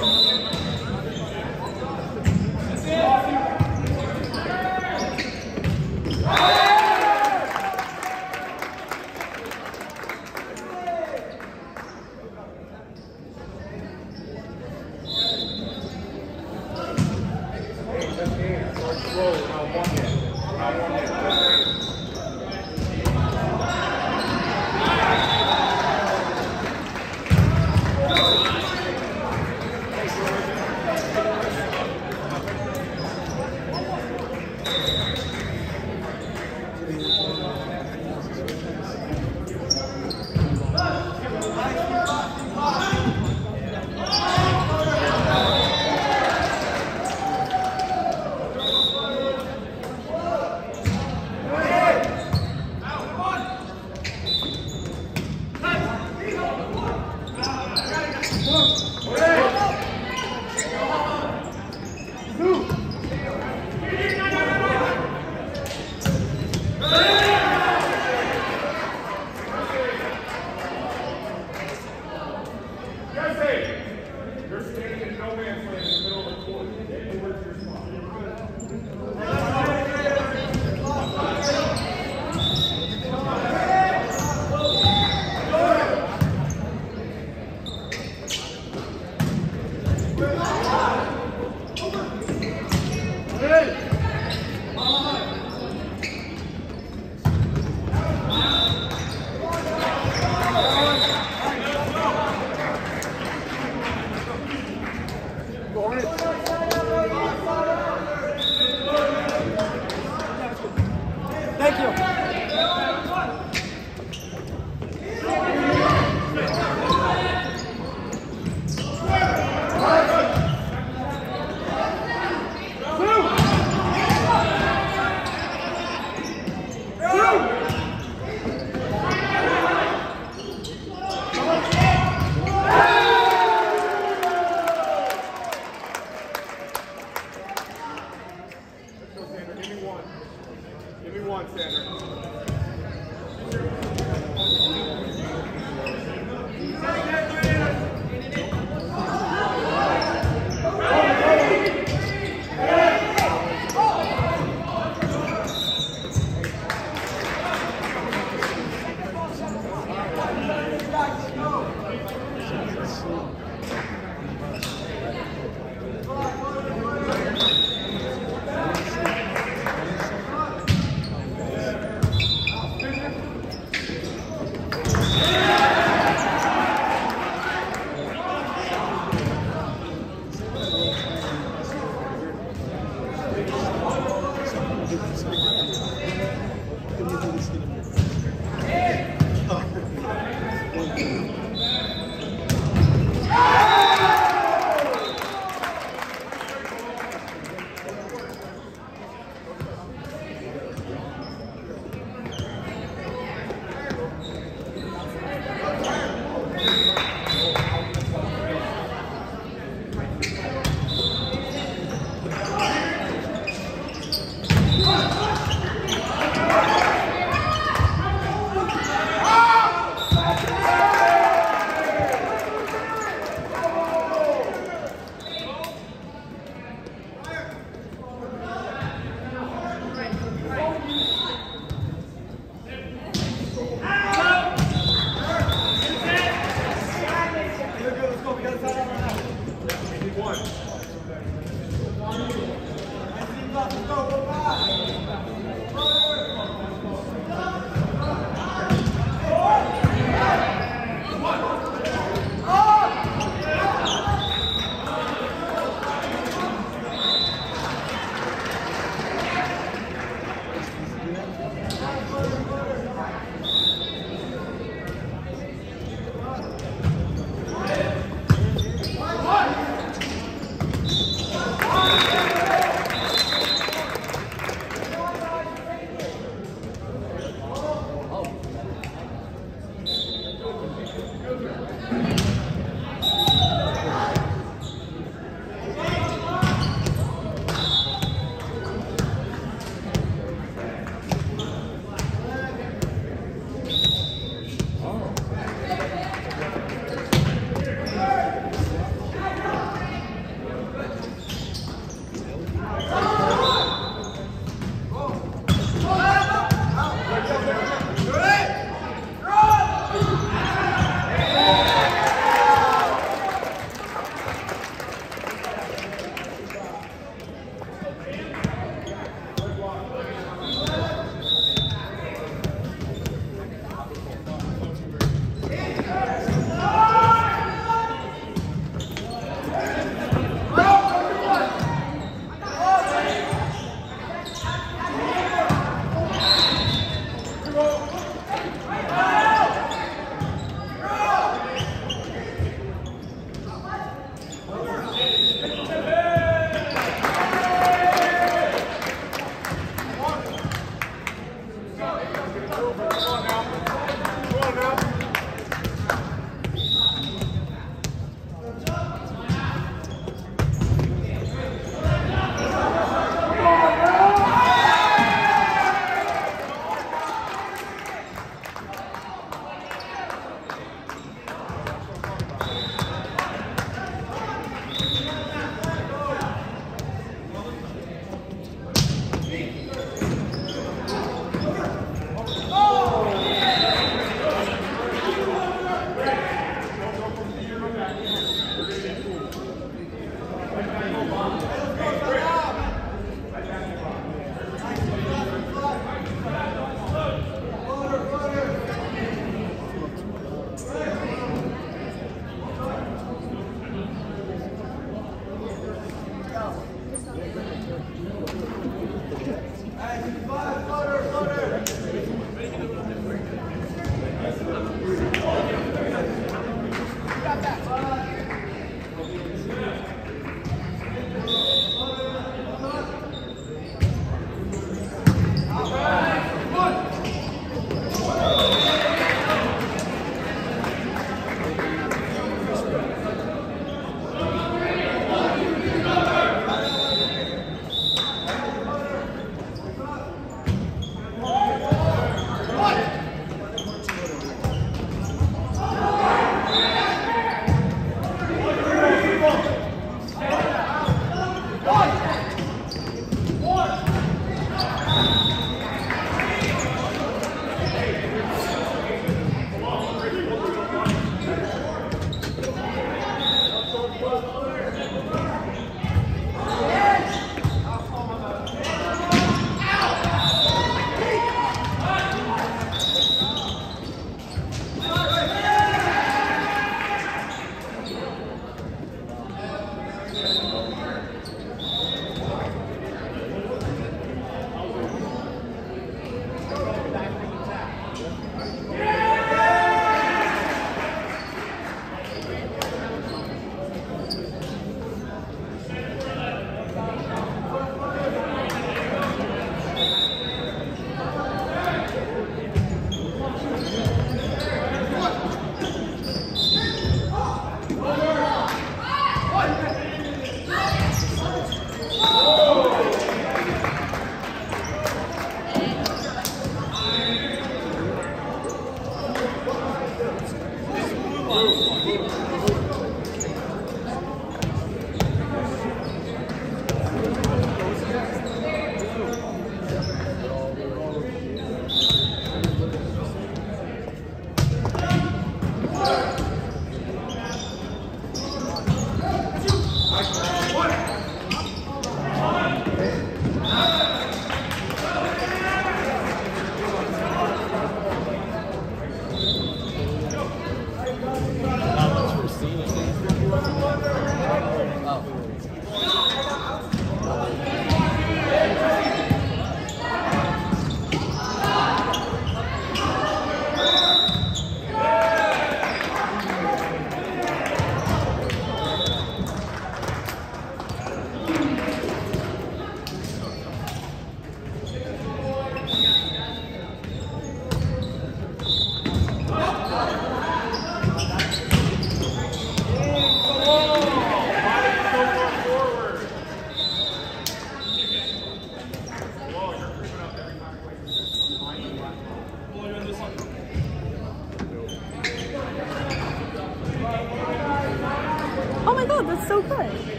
One.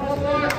Come on,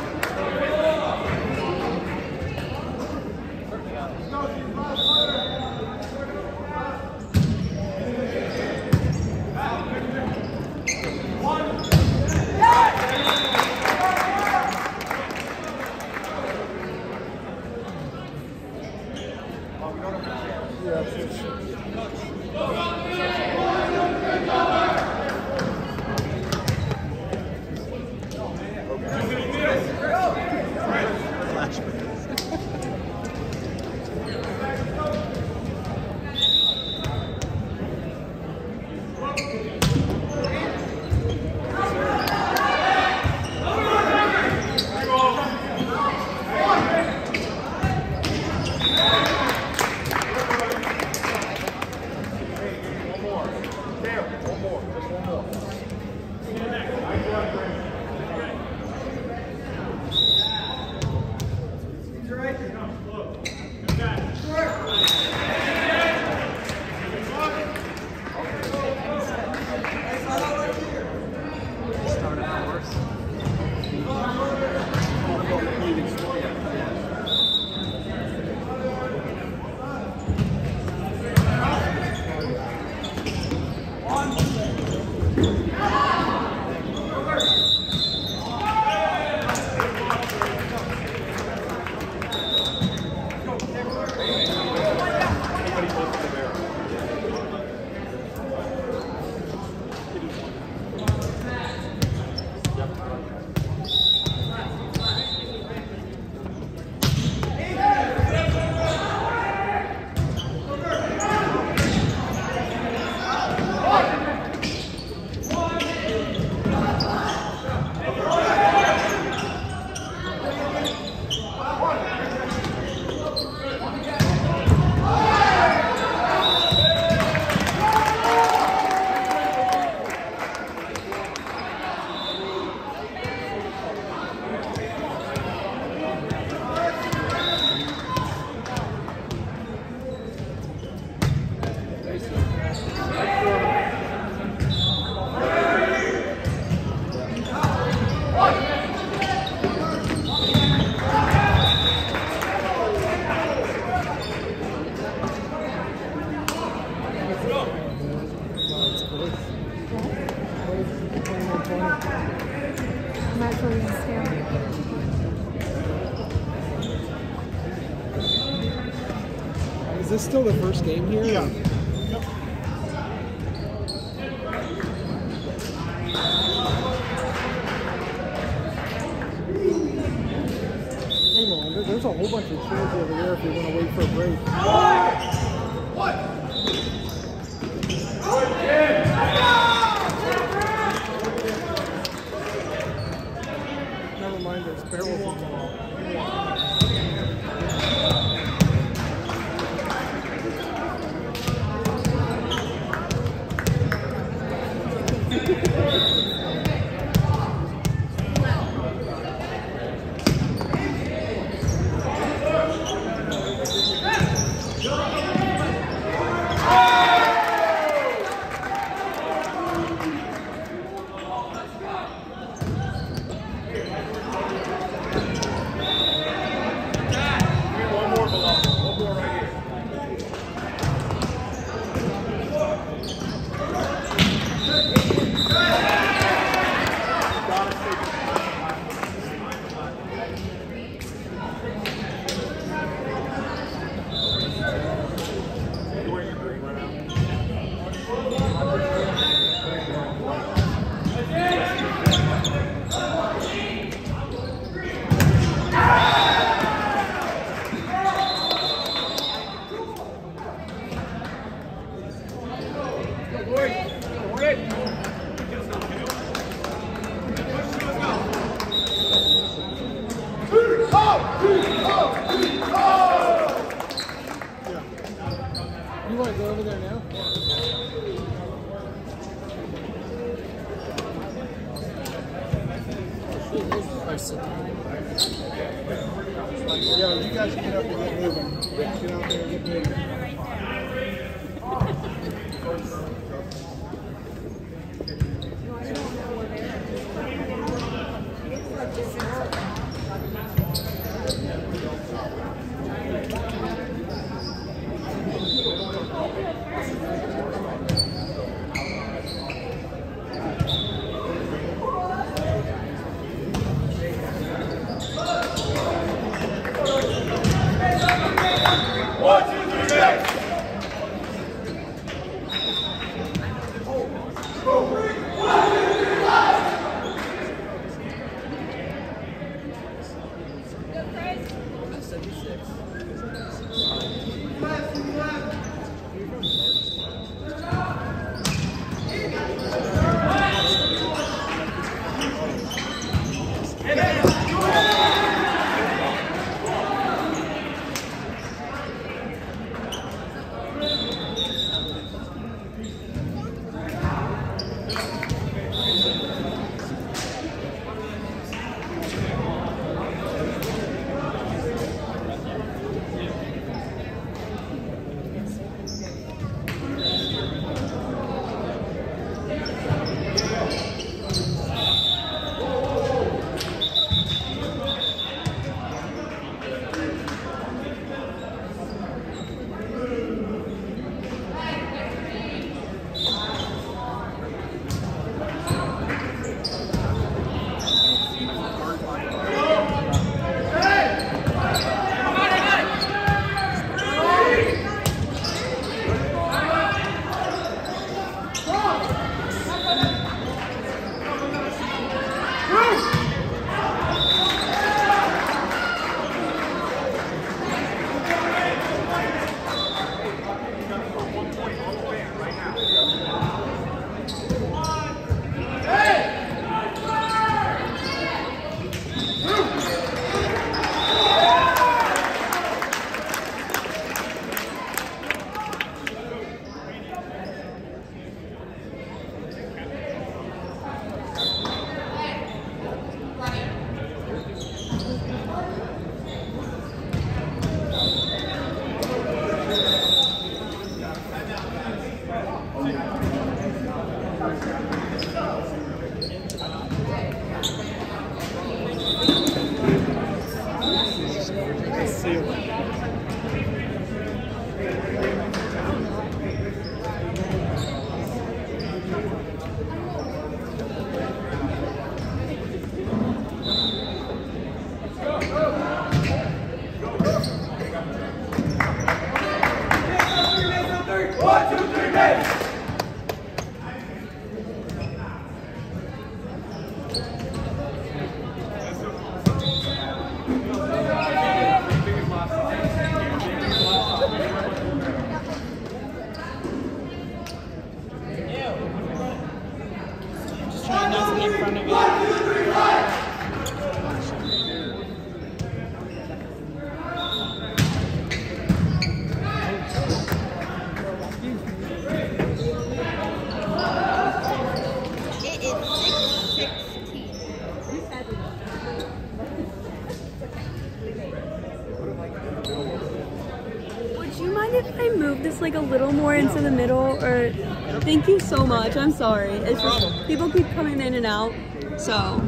still the first game here? Yeah. more into the middle or thank you so much. I'm sorry. It's just people keep coming in and out. So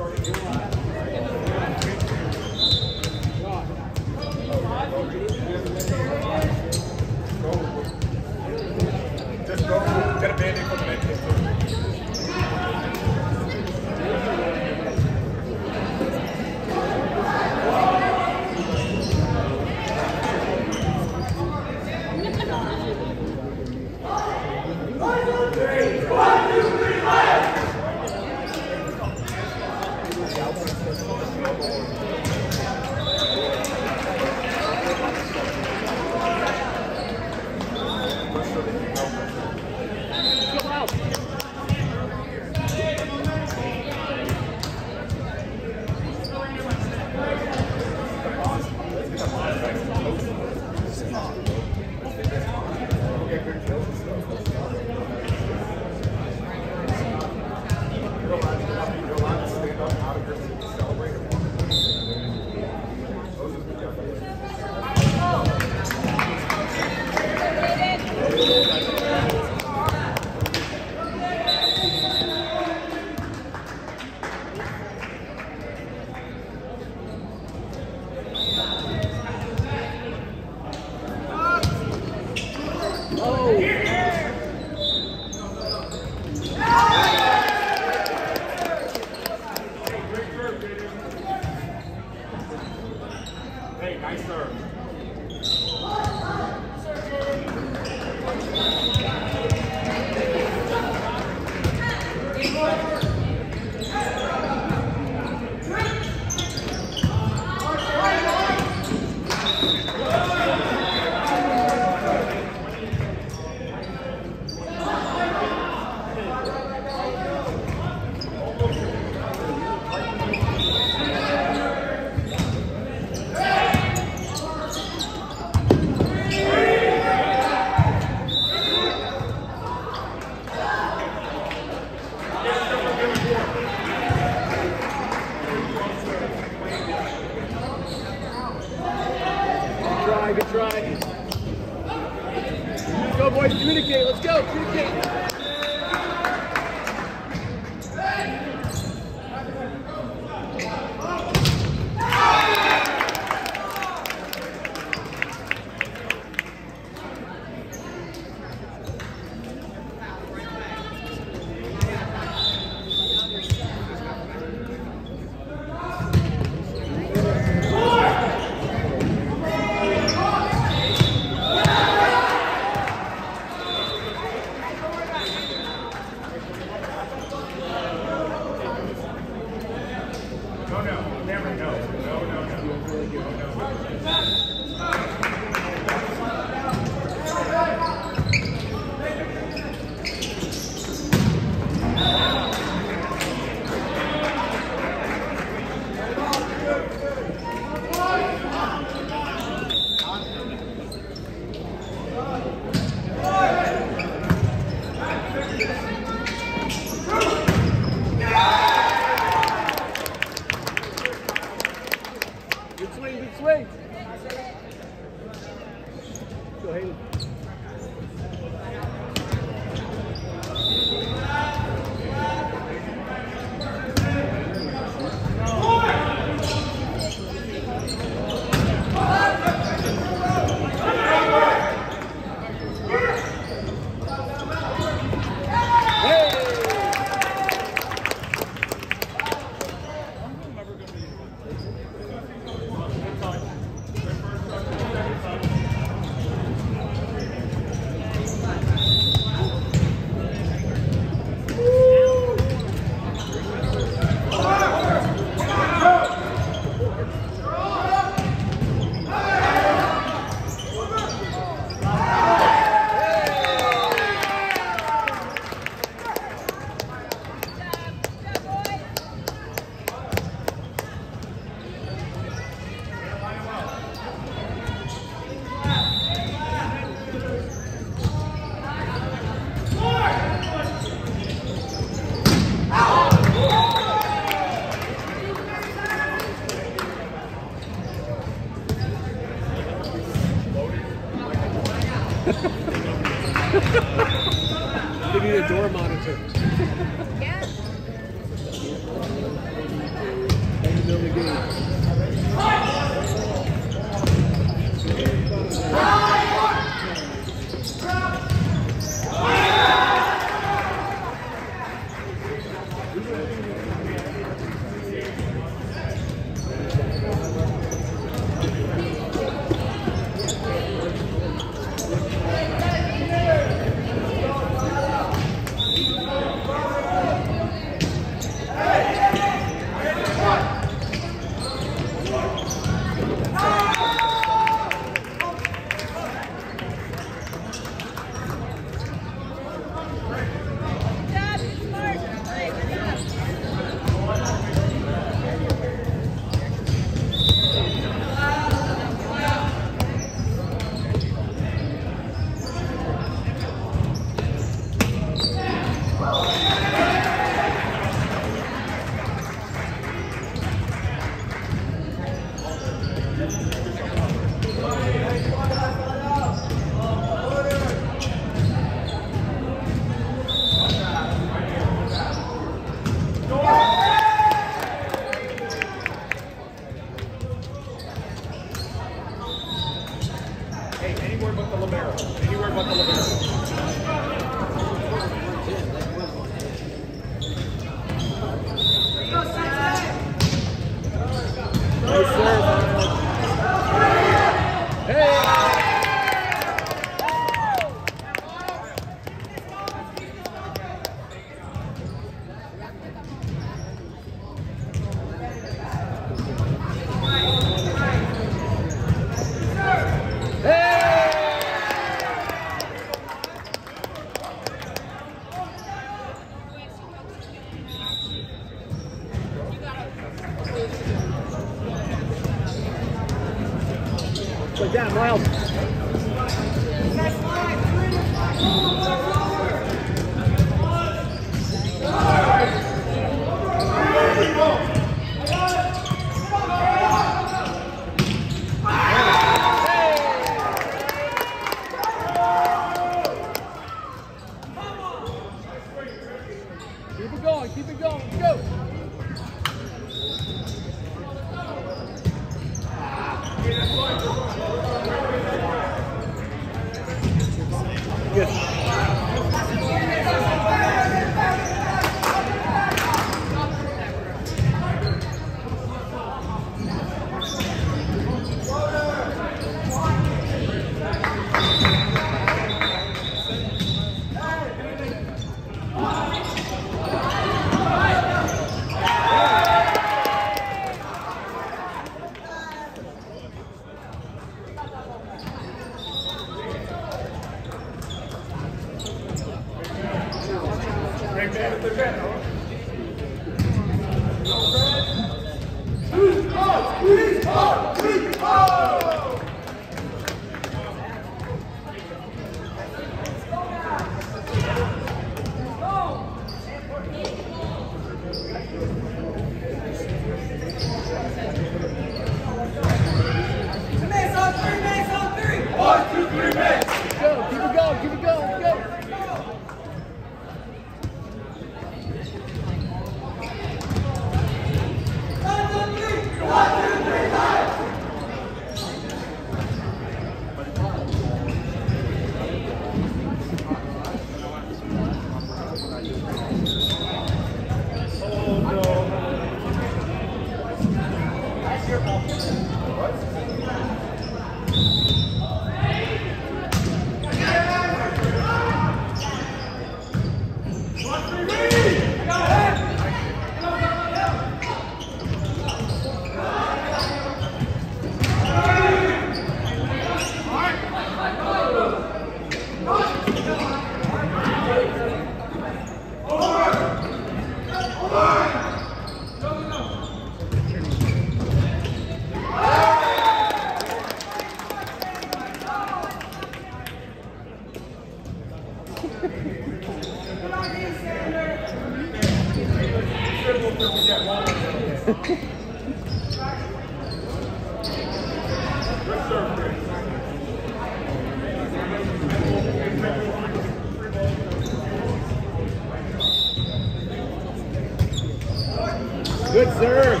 Good serve.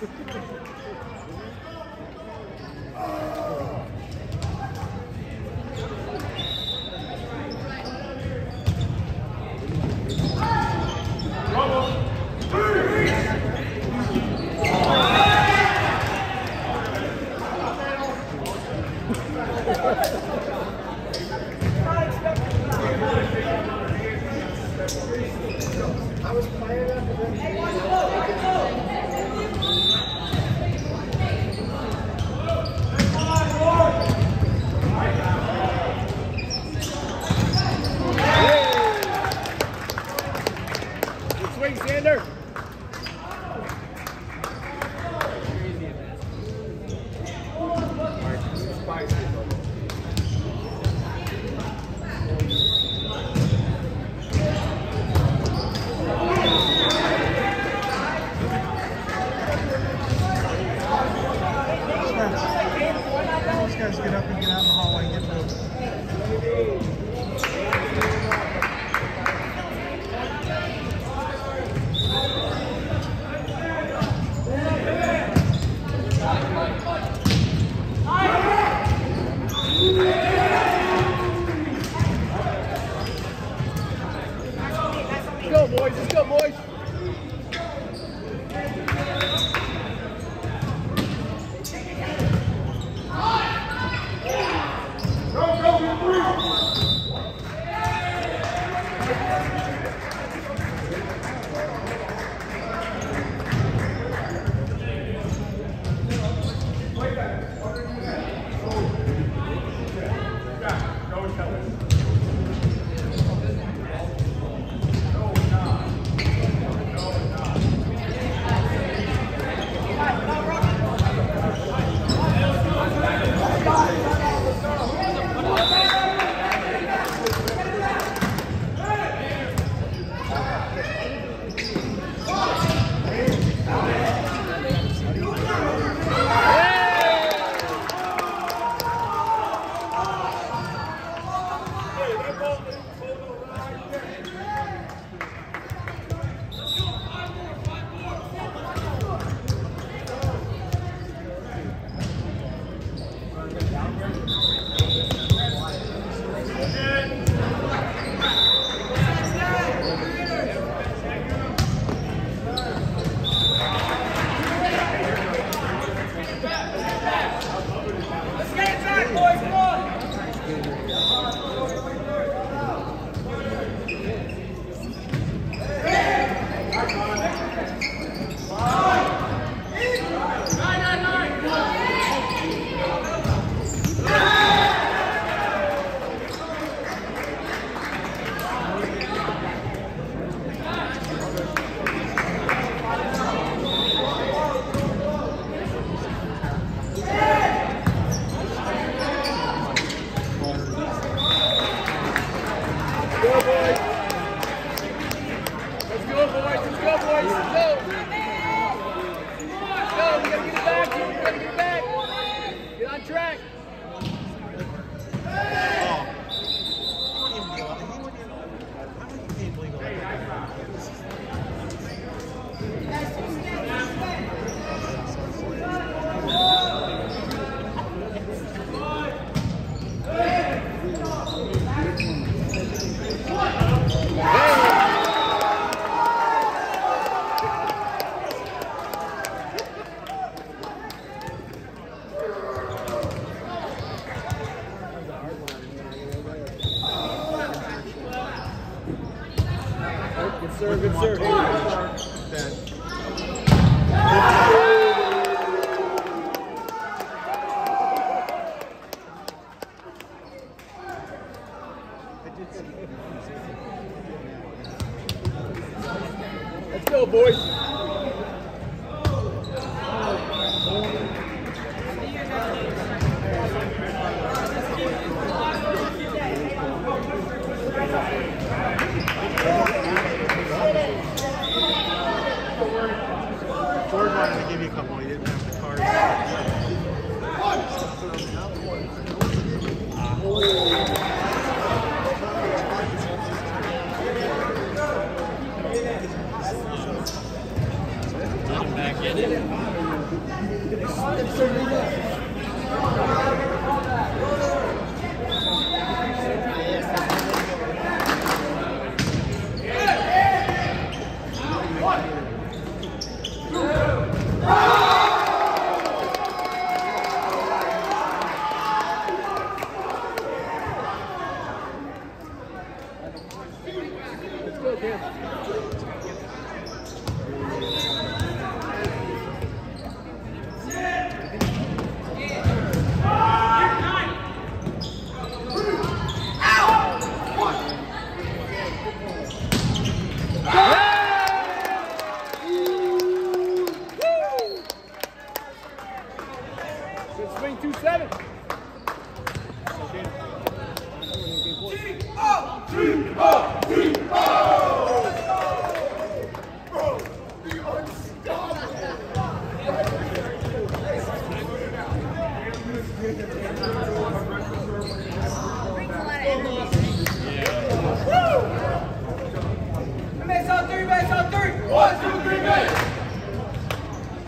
Good swing, Sander.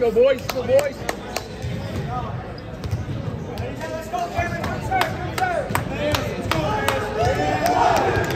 Go, boys. Go, boys. Get